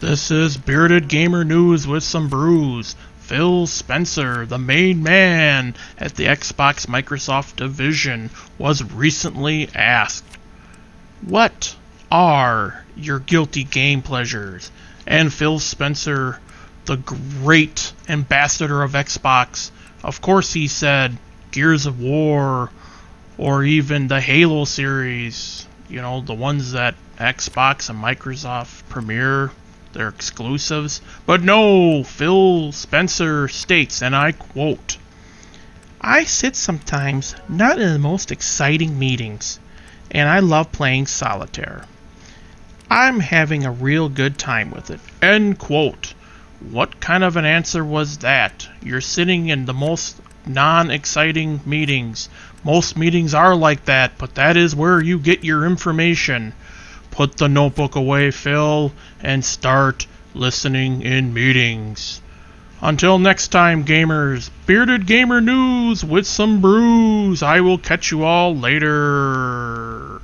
This is Bearded Gamer News with some brews. Phil Spencer, the main man at the Xbox Microsoft division, was recently asked, What are your guilty game pleasures? And Phil Spencer, the great ambassador of Xbox, of course he said Gears of War or even the Halo series, you know, the ones that Xbox and Microsoft premiere they're exclusives. But no, Phil Spencer states, and I quote I sit sometimes not in the most exciting meetings, and I love playing solitaire. I'm having a real good time with it. End quote. What kind of an answer was that? You're sitting in the most non exciting meetings. Most meetings are like that, but that is where you get your information. Put the notebook away, Phil, and start listening in meetings. Until next time, gamers, Bearded Gamer News with some brews. I will catch you all later.